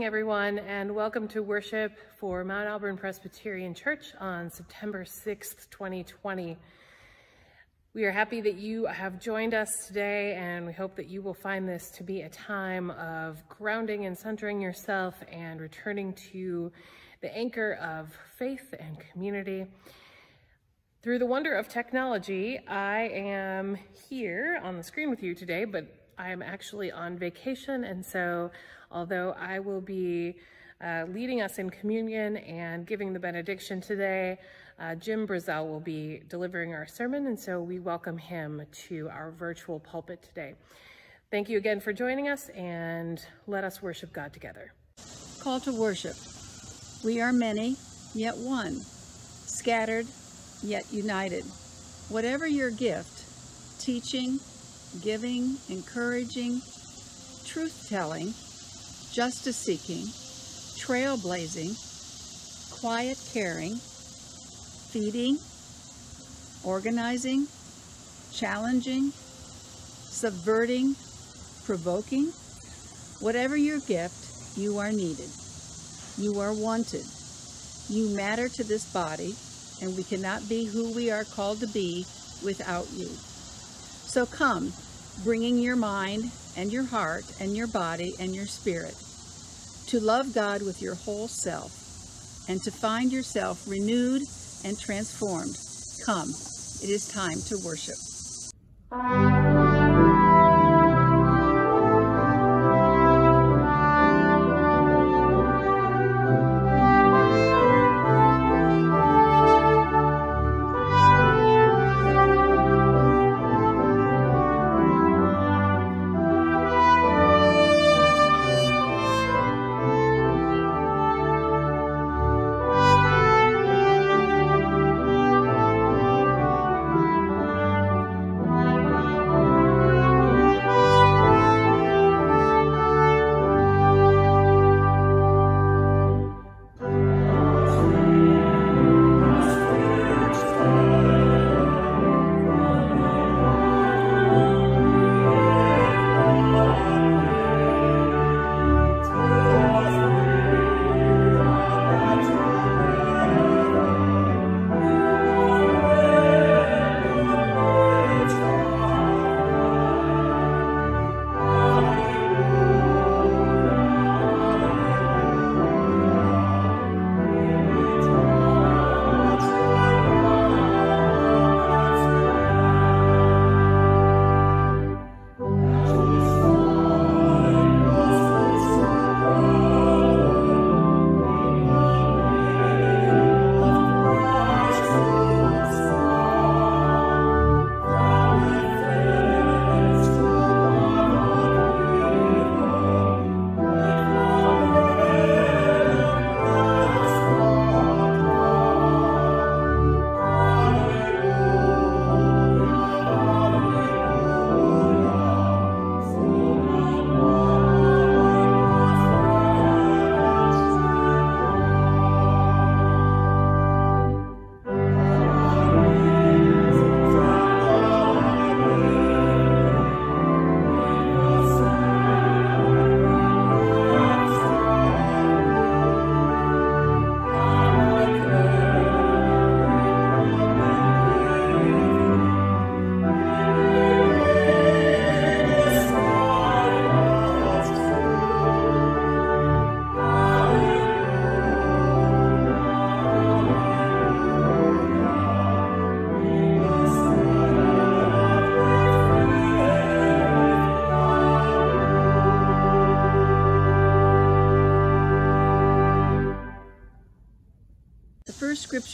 morning, everyone, and welcome to worship for Mount Auburn Presbyterian Church on September 6th, 2020. We are happy that you have joined us today, and we hope that you will find this to be a time of grounding and centering yourself and returning to the anchor of faith and community. Through the wonder of technology, I am here on the screen with you today, but I am actually on vacation, and so although I will be uh, leading us in communion and giving the benediction today. Uh, Jim Brazell will be delivering our sermon, and so we welcome him to our virtual pulpit today. Thank you again for joining us, and let us worship God together. Call to worship. We are many, yet one, scattered, yet united. Whatever your gift, teaching, giving, encouraging, truth-telling, justice seeking, trailblazing, quiet caring, feeding, organizing, challenging, subverting, provoking. Whatever your gift, you are needed. You are wanted. You matter to this body, and we cannot be who we are called to be without you. So come, bringing your mind and your heart and your body and your spirit to love God with your whole self and to find yourself renewed and transformed. Come, it is time to worship.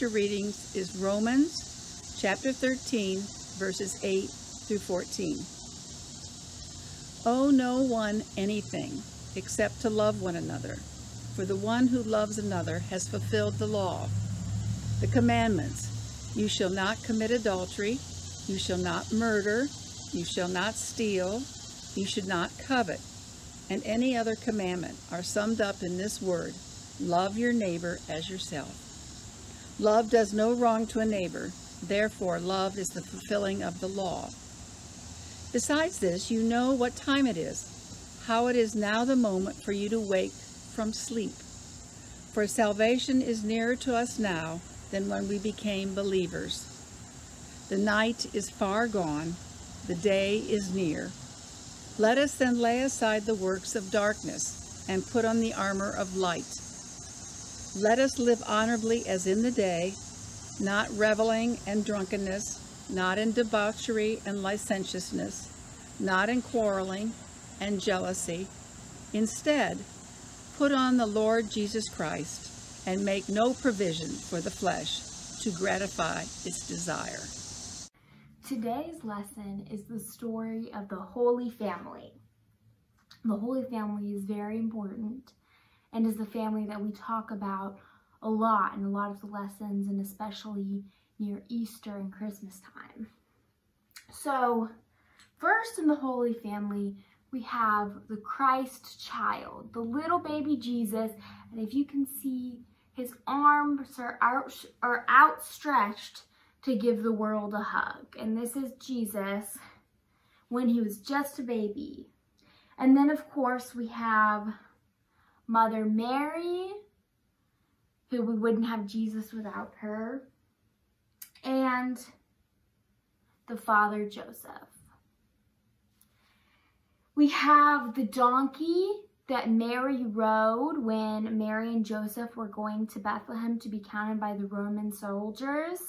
Scripture readings is Romans chapter 13, verses 8 through 14. Owe no one anything except to love one another, for the one who loves another has fulfilled the law. The commandments, you shall not commit adultery, you shall not murder, you shall not steal, you should not covet, and any other commandment are summed up in this word, love your neighbor as yourself. Love does no wrong to a neighbor. Therefore, love is the fulfilling of the law. Besides this, you know what time it is, how it is now the moment for you to wake from sleep. For salvation is nearer to us now than when we became believers. The night is far gone, the day is near. Let us then lay aside the works of darkness and put on the armor of light. Let us live honorably as in the day, not reveling and drunkenness, not in debauchery and licentiousness, not in quarreling and jealousy. Instead, put on the Lord Jesus Christ and make no provision for the flesh to gratify its desire. Today's lesson is the story of the Holy Family. The Holy Family is very important and is the family that we talk about a lot in a lot of the lessons and especially near Easter and Christmas time. So first in the Holy Family, we have the Christ child, the little baby Jesus. And if you can see, his arms are, out, are outstretched to give the world a hug. And this is Jesus when he was just a baby. And then, of course, we have Mother Mary, who we wouldn't have Jesus without her, and the Father Joseph. We have the donkey that Mary rode when Mary and Joseph were going to Bethlehem to be counted by the Roman soldiers.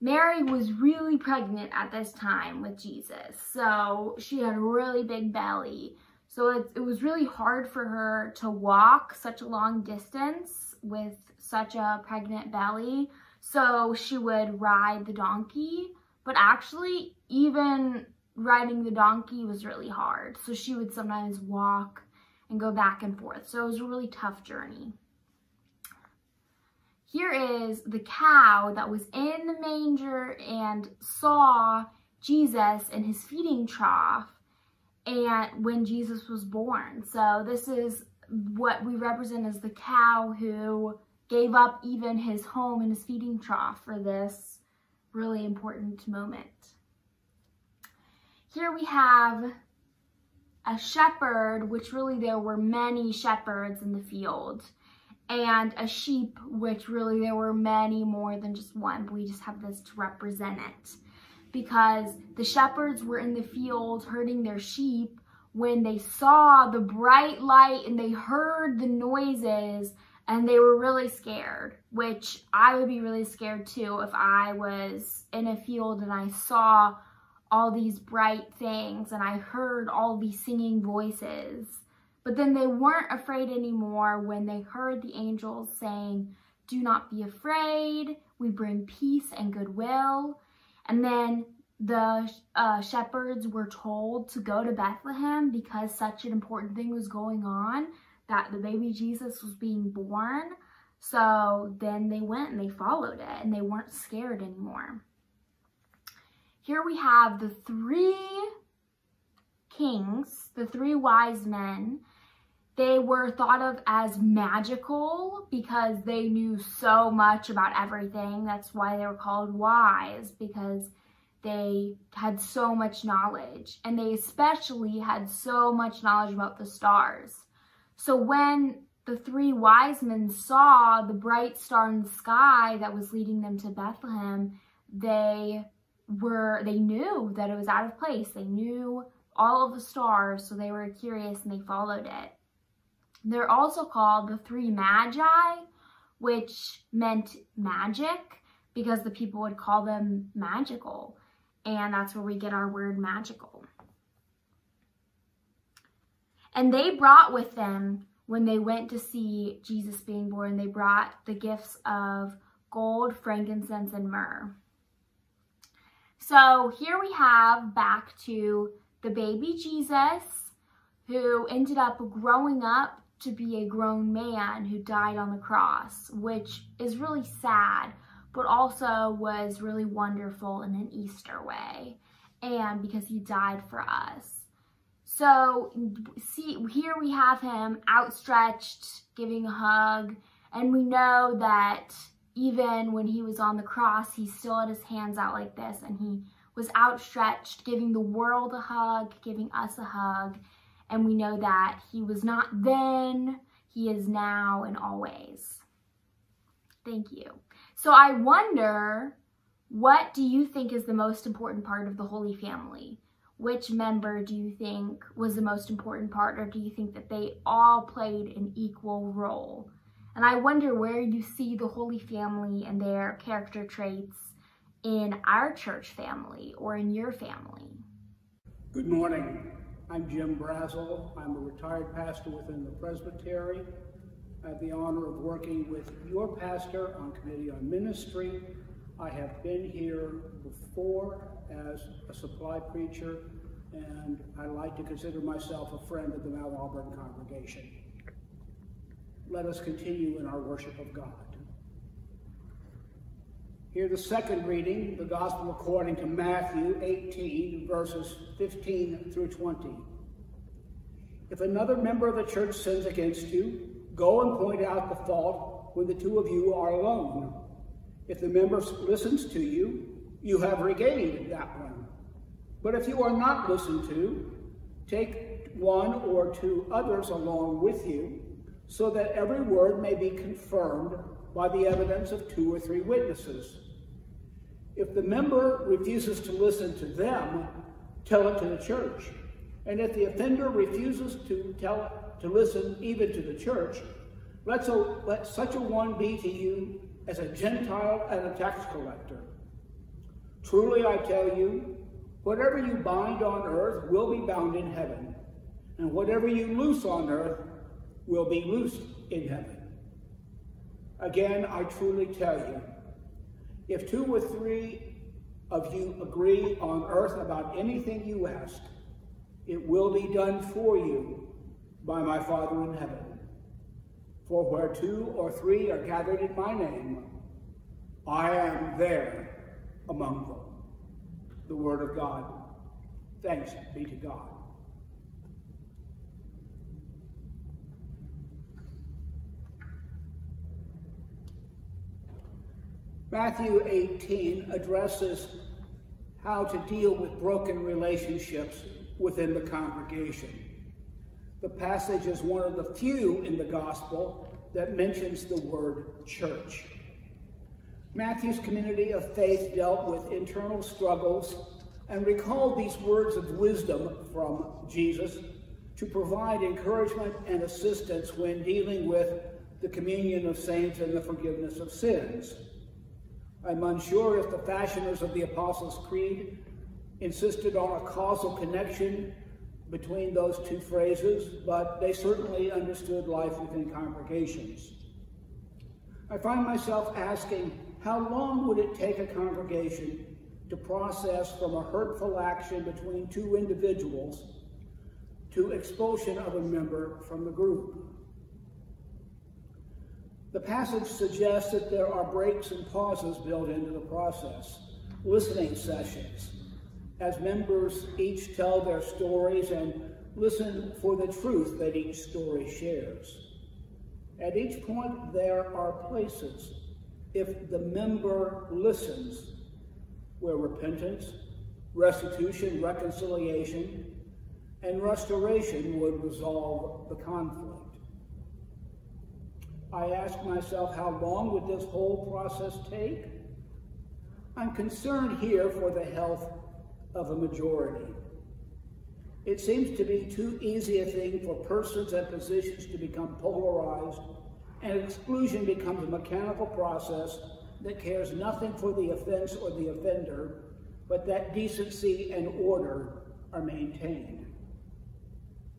Mary was really pregnant at this time with Jesus, so she had a really big belly. So it, it was really hard for her to walk such a long distance with such a pregnant belly. So she would ride the donkey, but actually even riding the donkey was really hard. So she would sometimes walk and go back and forth. So it was a really tough journey. Here is the cow that was in the manger and saw Jesus in his feeding trough and when Jesus was born. So this is what we represent as the cow who gave up even his home and his feeding trough for this really important moment. Here we have a shepherd, which really there were many shepherds in the field and a sheep, which really there were many more than just one, but we just have this to represent it. Because the shepherds were in the field herding their sheep when they saw the bright light and they heard the noises and they were really scared, which I would be really scared too if I was in a field and I saw all these bright things and I heard all these singing voices. But then they weren't afraid anymore when they heard the angels saying, do not be afraid, we bring peace and goodwill. And then the uh, shepherds were told to go to Bethlehem because such an important thing was going on, that the baby Jesus was being born. So then they went and they followed it and they weren't scared anymore. Here we have the three kings, the three wise men, they were thought of as magical because they knew so much about everything. That's why they were called wise because they had so much knowledge and they especially had so much knowledge about the stars. So when the three wise men saw the bright star in the sky that was leading them to Bethlehem, they were they knew that it was out of place. They knew all of the stars, so they were curious and they followed it. They're also called the three magi, which meant magic because the people would call them magical. And that's where we get our word magical. And they brought with them, when they went to see Jesus being born, they brought the gifts of gold, frankincense, and myrrh. So here we have back to the baby Jesus who ended up growing up to be a grown man who died on the cross, which is really sad, but also was really wonderful in an Easter way, and because he died for us. So, see, here we have him outstretched, giving a hug, and we know that even when he was on the cross, he still had his hands out like this and he was outstretched, giving the world a hug, giving us a hug. And we know that he was not then, he is now and always. Thank you. So I wonder, what do you think is the most important part of the Holy Family? Which member do you think was the most important part, or do you think that they all played an equal role? And I wonder where you see the Holy Family and their character traits in our church family or in your family. Good morning. I'm Jim Brazell. I'm a retired pastor within the Presbytery. I have the honor of working with your pastor on Committee on Ministry. I have been here before as a supply preacher, and I like to consider myself a friend of the Mount Auburn congregation. Let us continue in our worship of God. Hear the second reading, the Gospel according to Matthew 18, verses 15 through 20. If another member of the church sins against you, go and point out the fault when the two of you are alone. If the member listens to you, you have regained that one. But if you are not listened to, take one or two others along with you, so that every word may be confirmed by the evidence of two or three witnesses. If the member refuses to listen to them, tell it to the church. And if the offender refuses to tell to listen even to the church, let, so, let such a one be to you as a Gentile and a tax collector. Truly I tell you, whatever you bind on earth will be bound in heaven, and whatever you loose on earth will be loosed in heaven. Again, I truly tell you, if two or three of you agree on earth about anything you ask, it will be done for you by my Father in heaven. For where two or three are gathered in my name, I am there among them. The word of God. Thanks be to God. Matthew 18 addresses how to deal with broken relationships within the congregation. The passage is one of the few in the gospel that mentions the word church. Matthew's community of faith dealt with internal struggles and recalled these words of wisdom from Jesus to provide encouragement and assistance when dealing with the communion of saints and the forgiveness of sins. I'm unsure if the fashioners of the Apostles' Creed insisted on a causal connection between those two phrases, but they certainly understood life within congregations. I find myself asking, how long would it take a congregation to process from a hurtful action between two individuals to expulsion of a member from the group? The passage suggests that there are breaks and pauses built into the process, listening sessions, as members each tell their stories and listen for the truth that each story shares. At each point, there are places, if the member listens, where repentance, restitution, reconciliation, and restoration would resolve the conflict. I ask myself, how long would this whole process take? I'm concerned here for the health of a majority. It seems to be too easy a thing for persons and positions to become polarized, and exclusion becomes a mechanical process that cares nothing for the offense or the offender, but that decency and order are maintained.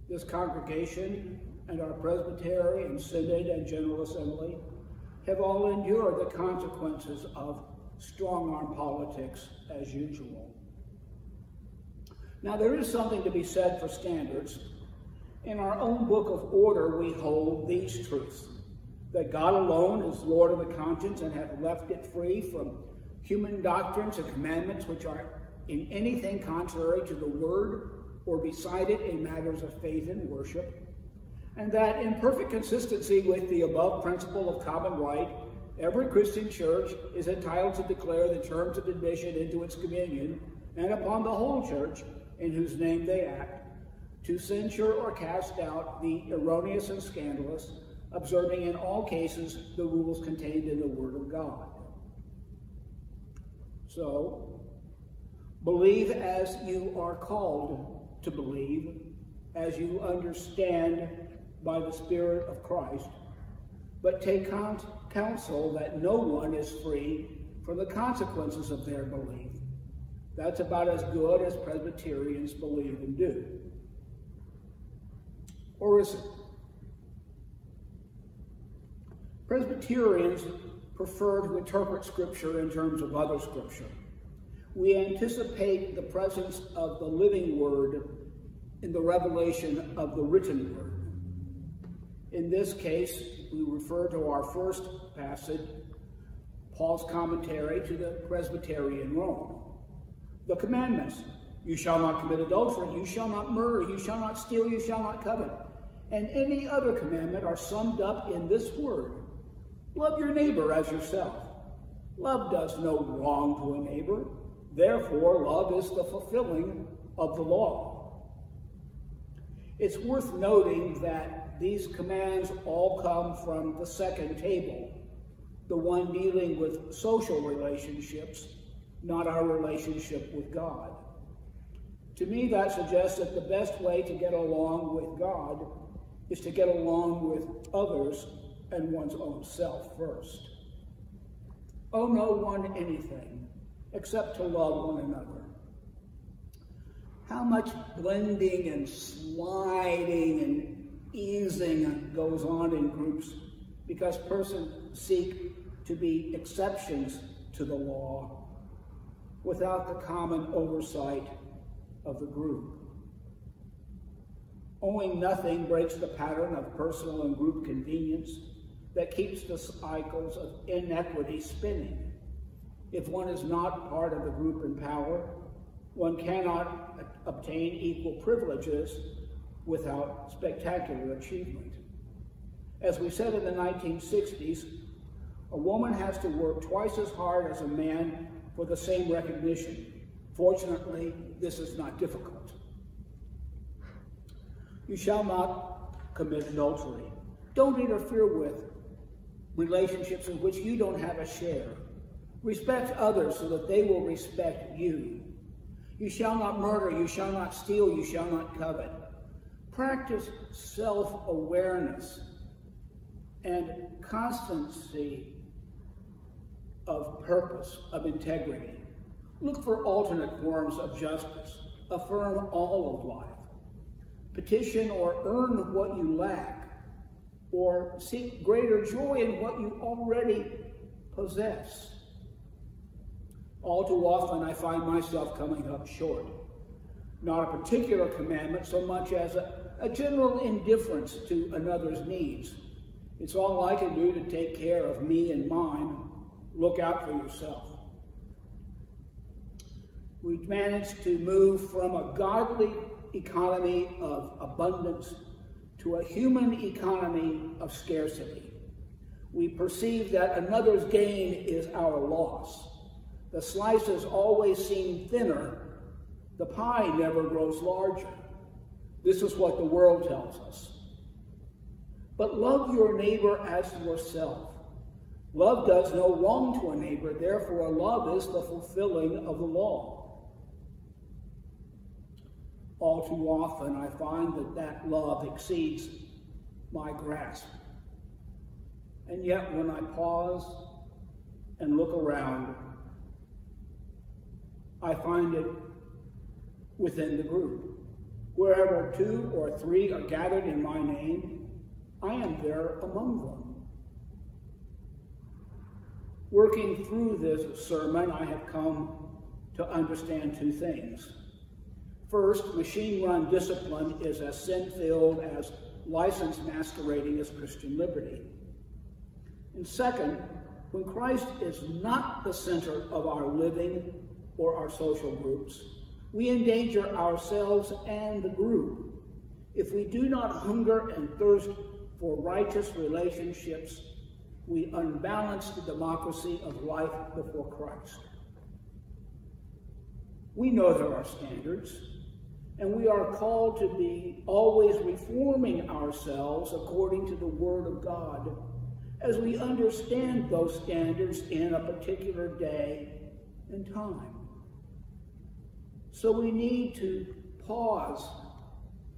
This congregation and our presbytery and synod and general assembly have all endured the consequences of strong arm politics as usual. Now, there is something to be said for standards. In our own book of order, we hold these truths that God alone is Lord of the conscience and hath left it free from human doctrines and commandments which are in anything contrary to the word or beside it in matters of faith and worship, and that in perfect consistency with the above principle of common right Every Christian church is entitled to declare the terms of admission into its communion and upon the whole church in whose name they act, to censure or cast out the erroneous and scandalous, observing in all cases the rules contained in the Word of God. So, believe as you are called to believe, as you understand by the Spirit of Christ, but take counsel that no one is free from the consequences of their belief. That's about as good as Presbyterians believe and do. Or is it? Presbyterians prefer to interpret Scripture in terms of other Scripture. We anticipate the presence of the living Word in the revelation of the written Word. In this case, we refer to our first passage, Paul's commentary to the Presbyterian Rome. The commandments, you shall not commit adultery, you shall not murder, you shall not steal, you shall not covet, and any other commandment are summed up in this word. Love your neighbor as yourself. Love does no wrong to a neighbor. Therefore, love is the fulfilling of the law. It's worth noting that these commands all come from the second table, the one dealing with social relationships, not our relationship with God. To me, that suggests that the best way to get along with God is to get along with others and one's own self first. Owe no one anything except to love one another. How much blending and sliding and easing goes on in groups because persons seek to be exceptions to the law without the common oversight of the group. Owing nothing breaks the pattern of personal and group convenience that keeps the cycles of inequity spinning. If one is not part of the group in power, one cannot obtain equal privileges without spectacular achievement. As we said in the 1960s, a woman has to work twice as hard as a man for the same recognition. Fortunately, this is not difficult. You shall not commit adultery. Don't interfere with relationships in which you don't have a share. Respect others so that they will respect you. You shall not murder, you shall not steal, you shall not covet. Practice self-awareness and constancy of purpose, of integrity. Look for alternate forms of justice. Affirm all of life. Petition or earn what you lack, or seek greater joy in what you already possess. All too often, I find myself coming up short. Not a particular commandment so much as a, a general indifference to another's needs. It's all I can do to take care of me and mine. Look out for yourself. We've managed to move from a godly economy of abundance to a human economy of scarcity. We perceive that another's gain is our loss. The slices always seem thinner. The pie never grows larger. This is what the world tells us. But love your neighbor as yourself. Love does no wrong to a neighbor, therefore, love is the fulfilling of the law. All too often, I find that that love exceeds my grasp. And yet, when I pause and look around, I find it within the group. Wherever two or three are gathered in my name, I am there among them. Working through this sermon, I have come to understand two things. First, machine run discipline is as sin filled as license masquerading as Christian liberty. And second, when Christ is not the center of our living or our social groups, we endanger ourselves and the group if we do not hunger and thirst for righteous relationships we unbalance the democracy of life before Christ. We know there are standards, and we are called to be always reforming ourselves according to the Word of God as we understand those standards in a particular day and time. So we need to pause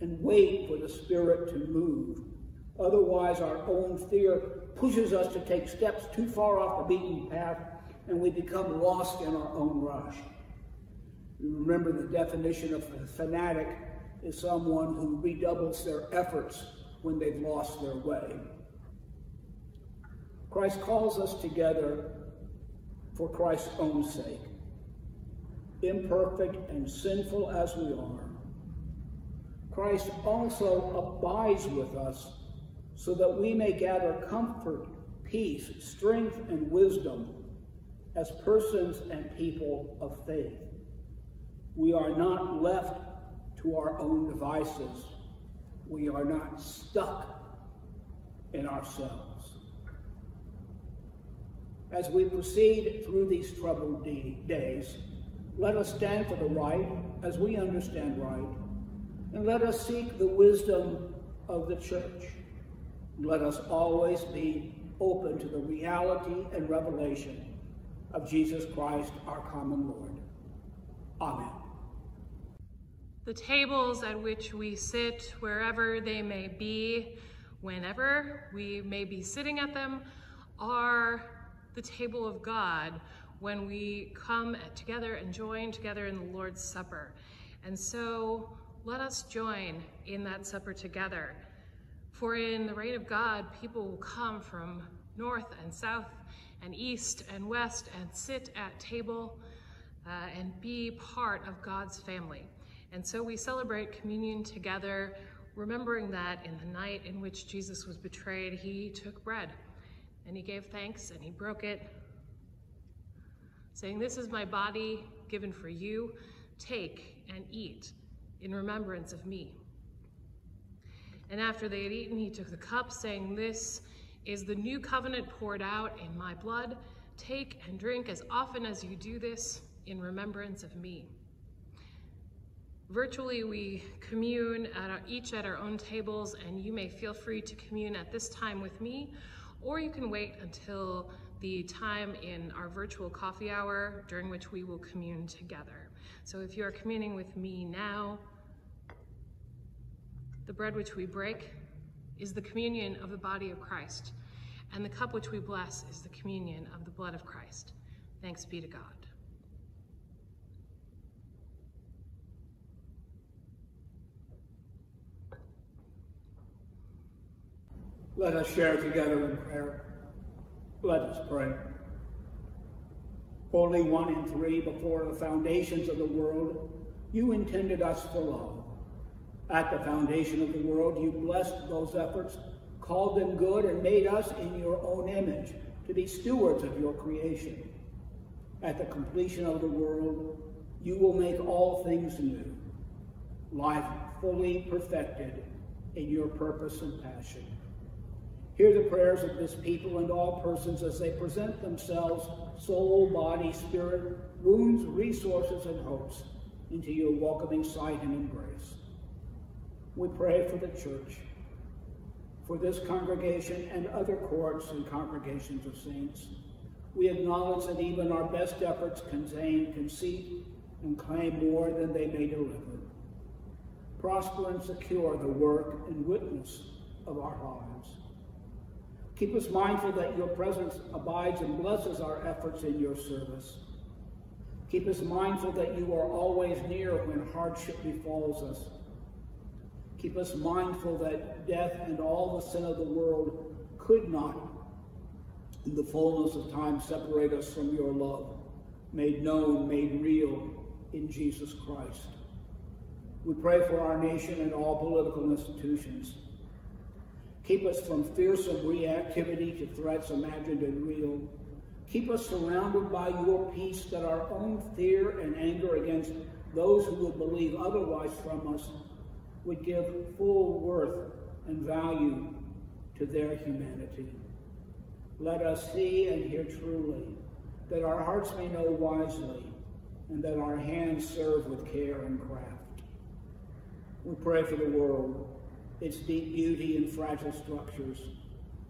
and wait for the Spirit to move. Otherwise, our own fear pushes us to take steps too far off the beaten path and we become lost in our own rush. Remember the definition of a fanatic is someone who redoubles their efforts when they've lost their way. Christ calls us together for Christ's own sake. Imperfect and sinful as we are, Christ also abides with us so that we may gather comfort, peace, strength, and wisdom as persons and people of faith. We are not left to our own devices. We are not stuck in ourselves. As we proceed through these troubled days, let us stand for the right as we understand right, and let us seek the wisdom of the church. Let us always be open to the reality and revelation of Jesus Christ, our common Lord. Amen. The tables at which we sit, wherever they may be, whenever we may be sitting at them, are the table of God when we come together and join together in the Lord's Supper. And so let us join in that supper together. For in the reign of God, people will come from north and south and east and west and sit at table uh, and be part of God's family. And so we celebrate communion together, remembering that in the night in which Jesus was betrayed, he took bread and he gave thanks and he broke it, saying, This is my body given for you. Take and eat in remembrance of me. And after they had eaten, he took the cup, saying, This is the new covenant poured out in my blood. Take and drink as often as you do this in remembrance of me. Virtually, we commune at our, each at our own tables, and you may feel free to commune at this time with me, or you can wait until the time in our virtual coffee hour during which we will commune together. So if you are communing with me now, the bread which we break is the communion of the body of Christ, and the cup which we bless is the communion of the blood of Christ. Thanks be to God. Let us share together in prayer. Let us pray. Holy One in Three, before the foundations of the world, you intended us for love. At the foundation of the world, you blessed those efforts, called them good, and made us in your own image to be stewards of your creation. At the completion of the world, you will make all things new, life fully perfected in your purpose and passion. Hear the prayers of this people and all persons as they present themselves, soul, body, spirit, wounds, resources, and hopes, into your welcoming sight and embrace. We pray for the church, for this congregation and other courts and congregations of saints. We acknowledge that even our best efforts contain conceit and claim more than they may deliver. Prosper and secure the work and witness of our lives. Keep us mindful that your presence abides and blesses our efforts in your service. Keep us mindful that you are always near when hardship befalls us. Keep us mindful that death and all the sin of the world could not, in the fullness of time, separate us from your love, made known, made real in Jesus Christ. We pray for our nation and all political institutions. Keep us from fearsome reactivity to threats imagined and real. Keep us surrounded by your peace that our own fear and anger against those who would believe otherwise from us would give full worth and value to their humanity. Let us see and hear truly, that our hearts may know wisely, and that our hands serve with care and craft. We pray for the world, its deep beauty and fragile structures,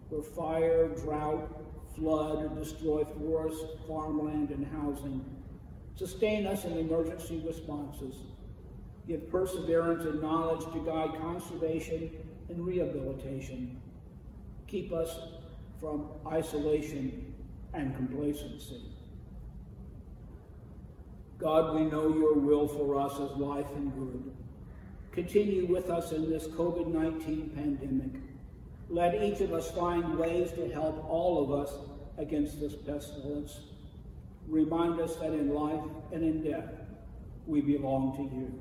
where fire, drought, flood destroy forests, farmland, and housing. Sustain us in emergency responses. Give perseverance and knowledge to guide conservation and rehabilitation. Keep us from isolation and complacency. God, we know your will for us is life and good. Continue with us in this COVID-19 pandemic. Let each of us find ways to help all of us against this pestilence. Remind us that in life and in death, we belong to you.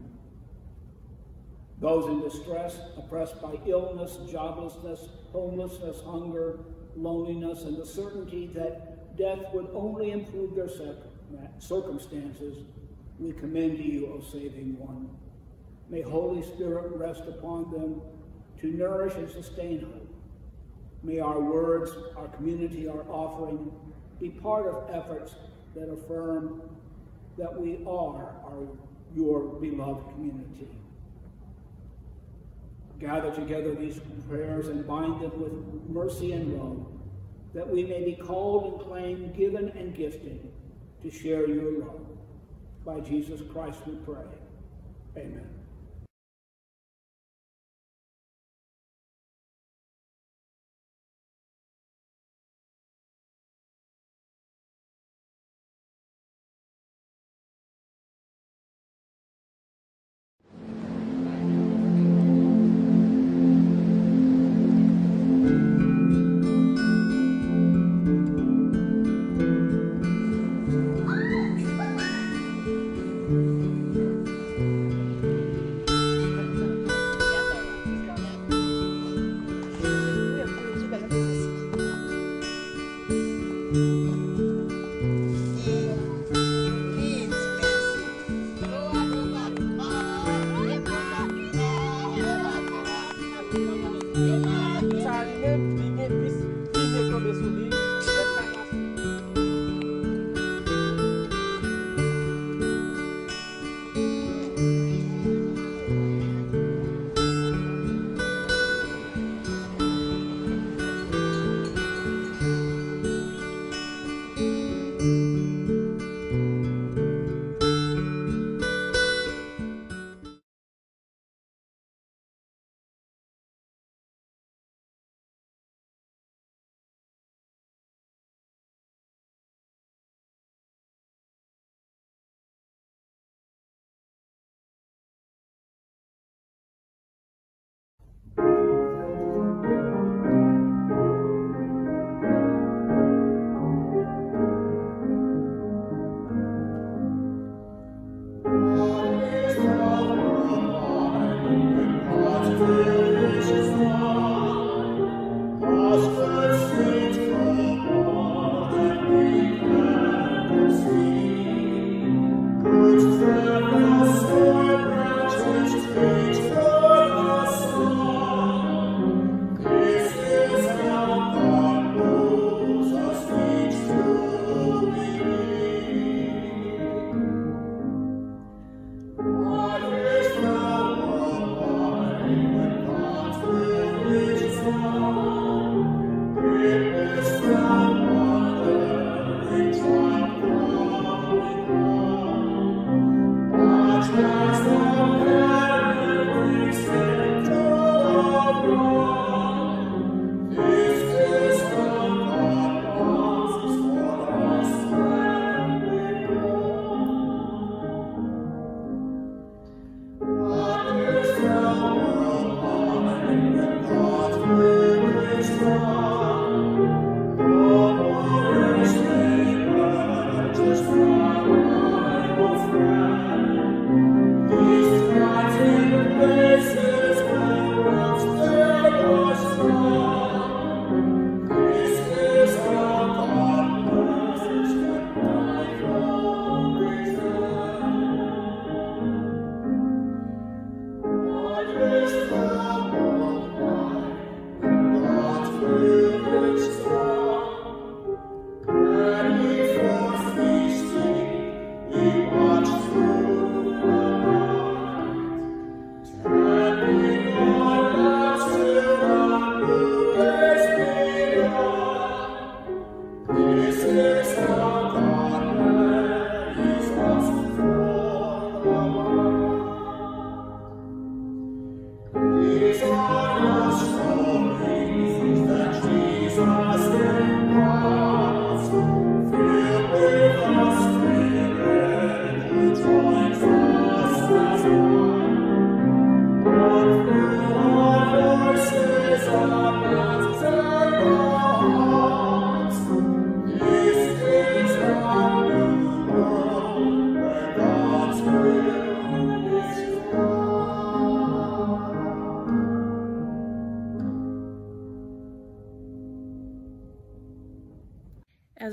Those in distress, oppressed by illness, joblessness, homelessness, hunger, loneliness, and the certainty that death would only improve their circumstances, we commend you, O saving one. May Holy Spirit rest upon them to nourish and sustain hope. May our words, our community, our offering be part of efforts that affirm that we are our, your beloved community. Gather together these prayers and bind them with mercy and love, that we may be called and claimed, given and gifted to share your love. By Jesus Christ we pray. Amen.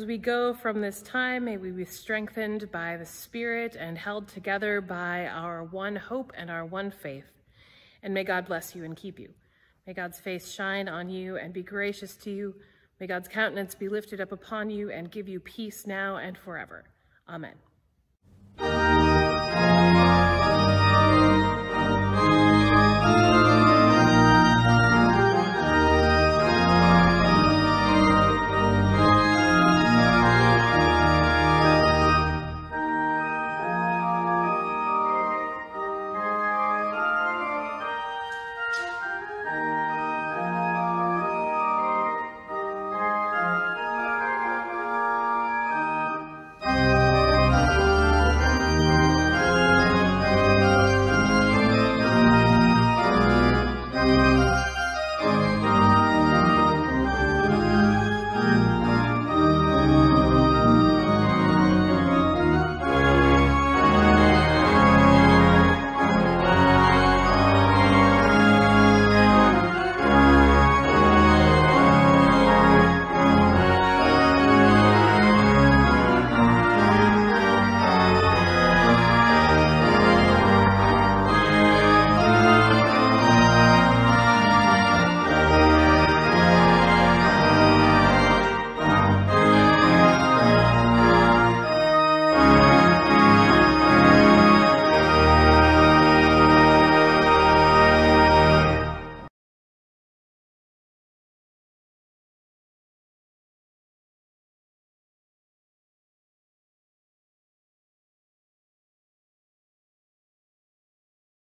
As we go from this time, may we be strengthened by the Spirit and held together by our one hope and our one faith. And may God bless you and keep you. May God's face shine on you and be gracious to you. May God's countenance be lifted up upon you and give you peace now and forever. Amen.